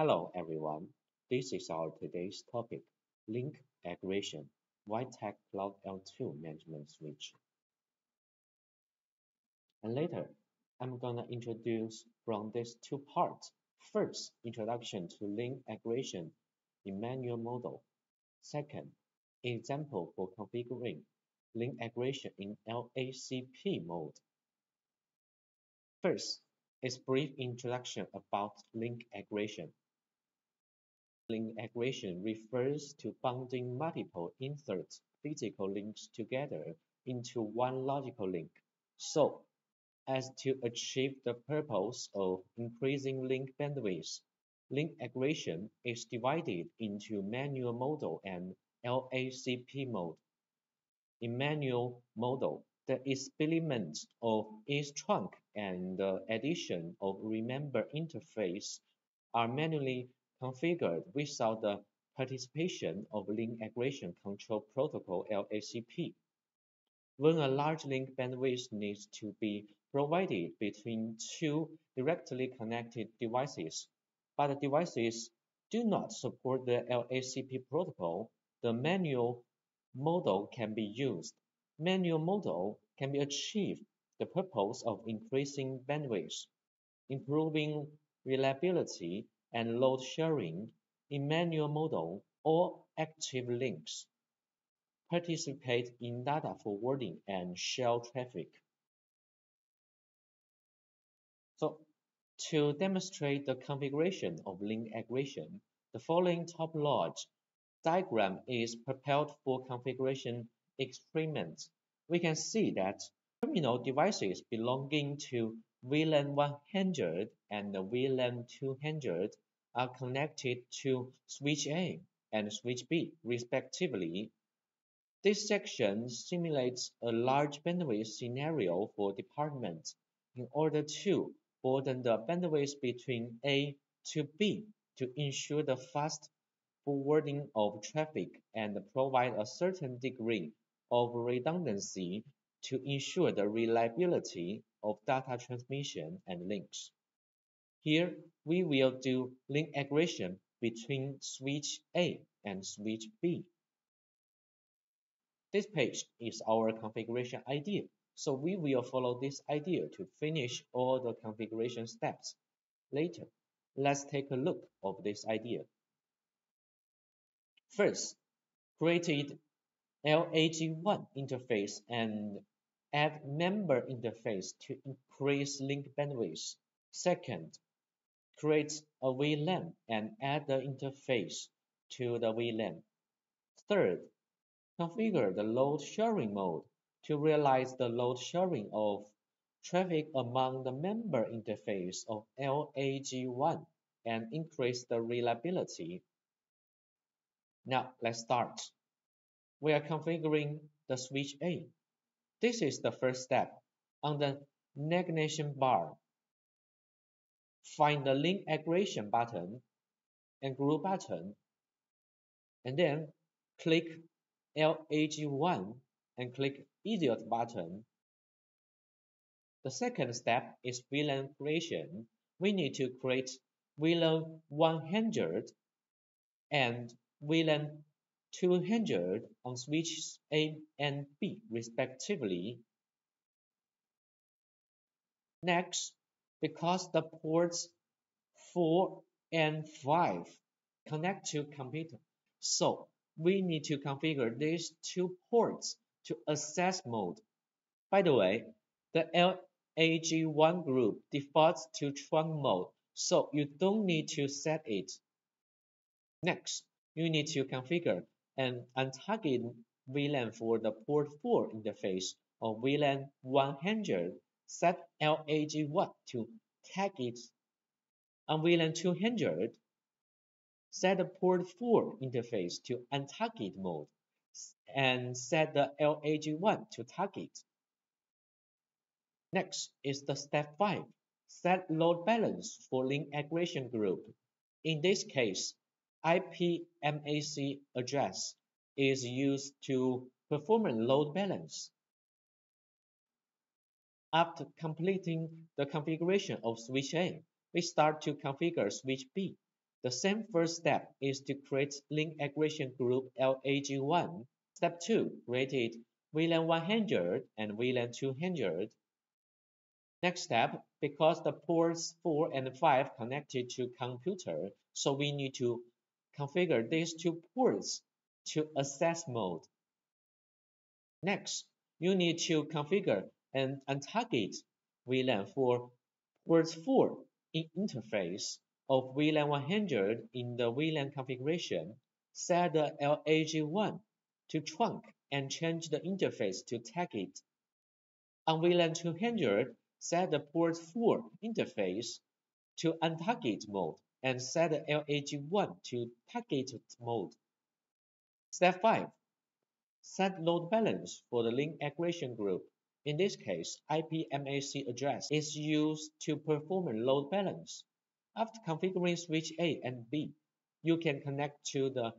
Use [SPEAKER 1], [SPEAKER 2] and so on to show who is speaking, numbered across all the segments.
[SPEAKER 1] Hello everyone, this is our today's topic, link aggregation, Wi-Tek Cloud L2 Management Switch. And later, I'm gonna introduce from these two parts. First, introduction to link aggregation in manual model. Second, example for configuring link aggregation in LACP mode. First, is brief introduction about link aggregation. Link aggregation refers to bonding multiple insert physical links together into one logical link, so as to achieve the purpose of increasing link bandwidth. Link aggregation is divided into manual model and LACP mode. In manual model, the experiment of each trunk and the addition of remember interface are manually configured without the participation of Link Aggregation Control Protocol LACP. When a large link bandwidth needs to be provided between two directly connected devices, but the devices do not support the LACP protocol, the manual model can be used. Manual model can be achieved the purpose of increasing bandwidth, improving reliability, and load sharing in manual model or active links participate in data forwarding and share traffic. So to demonstrate the configuration of link aggregation, the following topology diagram is prepared for configuration experiments. We can see that terminal devices belonging to VLAN 100 and VLAN 200 are connected to switch A and switch B respectively. This section simulates a large bandwidth scenario for departments in order to broaden the bandwidth between A to B to ensure the fast forwarding of traffic and provide a certain degree of redundancy to ensure the reliability of data transmission and links. Here, we will do link aggregation between switch A and switch B. This page is our configuration idea, so we will follow this idea to finish all the configuration steps. Later, let's take a look of this idea. First, created LAG1 interface and add member interface to increase link bandwidth. Second, create a VLAN and add the interface to the VLAN. Third, configure the load sharing mode to realize the load sharing of traffic among the member interface of LAG1 and increase the reliability. Now let's start. We are configuring the switch A. This is the first step. On the navigation bar, find the link aggregation button and group button, and then click LAG1 and click Idiot button. The second step is VLAN creation. We need to create VLAN 100 and VLAN 200 on switches A and B respectively. Next, because the ports 4 and 5 connect to computer, so we need to configure these two ports to access mode. By the way, the LAG1 group defaults to trunk mode, so you don't need to set it. Next, you need to configure an untargeted VLAN for the port 4 interface of VLAN 100 set LAG1 to tag it on VLAN 200 set the port 4 interface to untarget mode and set the LAG1 to target. Next is the step 5. Set load balance for link aggregation group. In this case, IPMAC address is used to perform load balance. After completing the configuration of switch A, we start to configure switch B. The same first step is to create link aggregation group LAG1. Step 2. Created VLAN 100 and VLAN 200. Next step, because the ports 4 and 5 connected to computer, so we need to configure these two ports to access mode. Next, you need to configure and untarget VLAN for port 4 in interface of VLAN 100 in the VLAN configuration. Set the LAG1 to trunk and change the interface to target. On VLAN 200, set the port 4 interface to untarget mode and set the LAG1 to targeted mode. Step 5. Set load balance for the link aggregation group. In this case, IPMAC address is used to perform a load balance. After configuring switch A and B, you can connect to the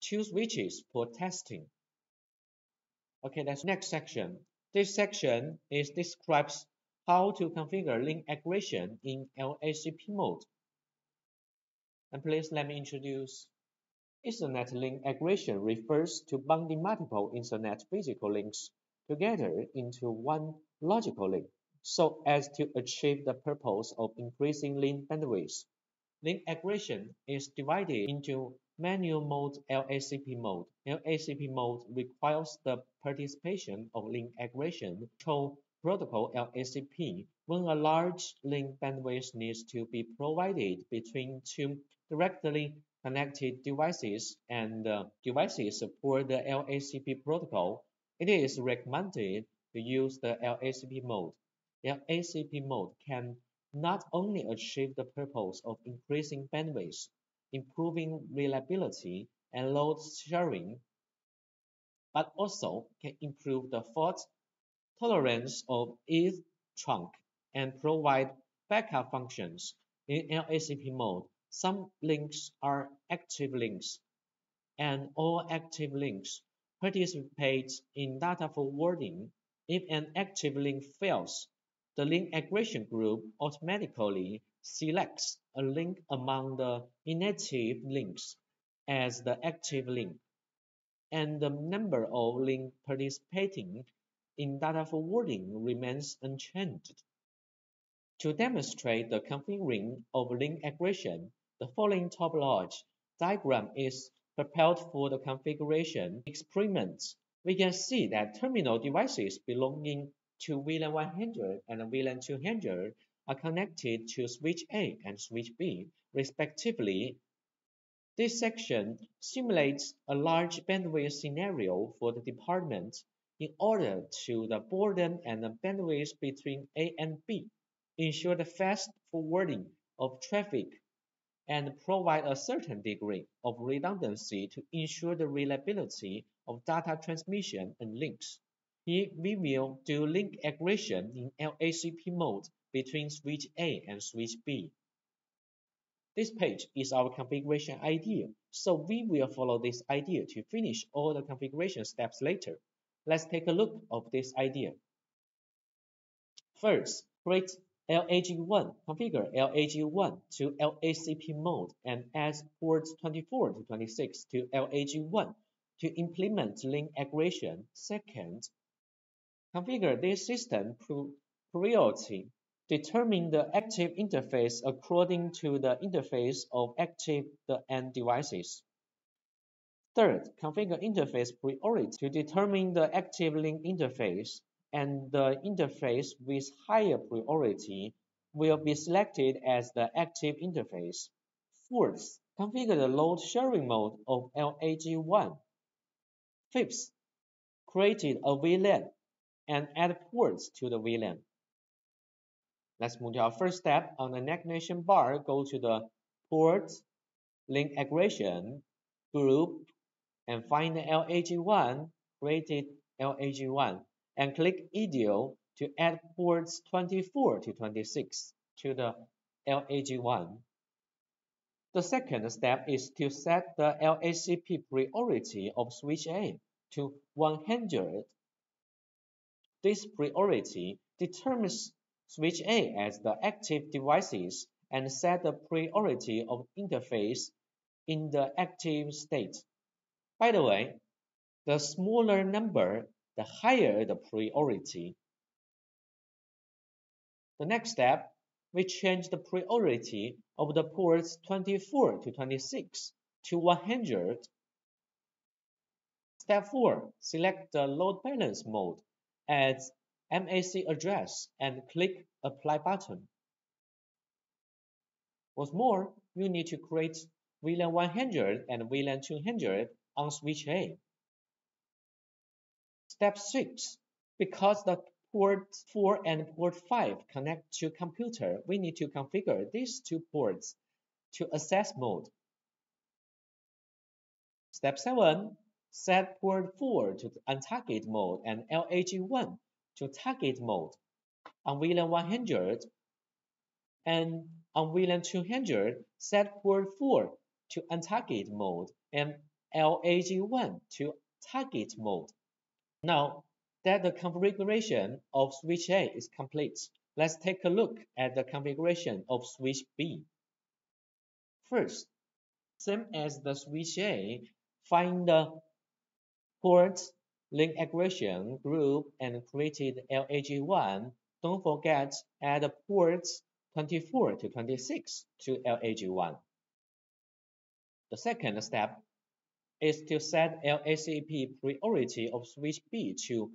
[SPEAKER 1] two switches for testing. Okay, that's next section. This section is describes how to configure link aggregation in LACP mode. And please let me introduce. Ethernet link aggregation refers to bonding multiple Ethernet physical links together into one logical link so as to achieve the purpose of increasing link bandwidth. Link aggregation is divided into manual mode LACP mode. LACP mode requires the participation of link aggregation control protocol LACP when a large link bandwidth needs to be provided between two directly connected devices and uh, devices support the LACP protocol, it is recommended to use the LACP mode. LACP mode can not only achieve the purpose of increasing bandwidth, improving reliability and load sharing, but also can improve the fault tolerance of each trunk, and provide backup functions. In LACP mode, some links are active links, and all active links participate in data forwarding. If an active link fails, the link aggregation group automatically selects a link among the inactive links as the active link, and the number of links participating in data forwarding remains unchanged. To demonstrate the configuring of link aggregation, the following topology diagram is prepared for the configuration experiments. We can see that terminal devices belonging to VLAN 100 and VLAN 200 are connected to switch A and switch B, respectively. This section simulates a large bandwidth scenario for the department in order to the burden and the bandwidth between A and B, ensure the fast forwarding of traffic, and provide a certain degree of redundancy to ensure the reliability of data transmission and links. Here we will do link aggregation in LACP mode between switch A and switch B. This page is our configuration idea, so we will follow this idea to finish all the configuration steps later. Let's take a look of this idea. First, create LAG1, configure LAG1 to LACP mode and add ports 24 to 26 to LAG1 to implement link aggregation. Second, configure this system priority. Determine the active interface according to the interface of active the end devices. Third, configure interface priority to determine the active link interface, and the interface with higher priority will be selected as the active interface. Fourth, configure the load sharing mode of LAG1. Fifth, created a VLAN and add ports to the VLAN. Let's move to our first step. On the navigation bar, go to the port link aggregation group and find the LAG1, created LAG1, and click EDIO to add ports 24 to 26 to the LAG1. The second step is to set the LACP priority of switch A to 100. This priority determines switch A as the active devices and set the priority of interface in the active state. By the way, the smaller number, the higher the priority. The next step, we change the priority of the ports 24 to 26 to 100. Step 4. Select the load balance mode as MAC address and click Apply button. What's more, you need to create VLAN 100 and VLAN 200 on switch A. Step 6. Because the port 4 and port 5 connect to computer, we need to configure these two ports to access mode. Step 7. Set port 4 to untarget mode and LAG1 to target mode. On VLAN 100 and on VLAN 200, set port 4 to untarget mode and LAG1 to target mode. Now that the configuration of switch A is complete, let's take a look at the configuration of switch B. First, same as the switch A, find the port link aggregation group and created LAG1. Don't forget add ports 24 to 26 to LAG1. The second step is to set LACP priority of switch B to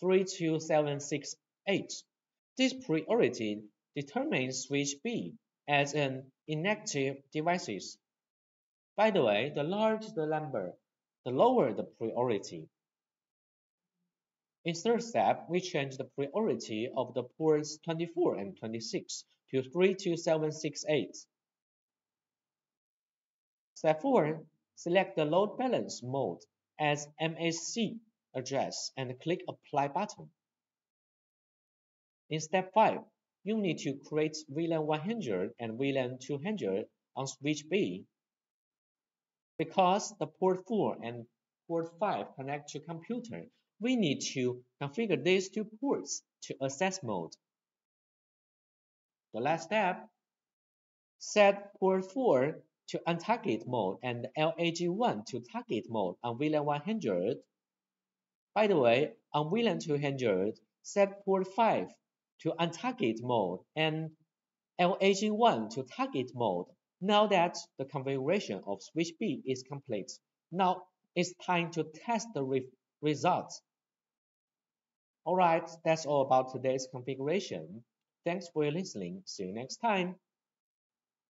[SPEAKER 1] 32768. This priority determines switch B as an inactive device. By the way, the larger the number, the lower the priority. In third step, we change the priority of the ports 24 and 26 to 32768. Step 4. Select the load balance mode as MAC address and click Apply button. In step 5, you need to create VLAN 100 and VLAN 200 on switch B. Because the port 4 and port 5 connect to computer, we need to configure these two ports to access mode. The last step, set port 4 to untarget mode and LAG1 to target mode on VLAN 100. By the way, on VLAN 200, set port 5 to untarget mode and LAG1 to target mode. Now that the configuration of switch B is complete, now it's time to test the re results. Alright, that's all about today's configuration. Thanks for listening. See you next time.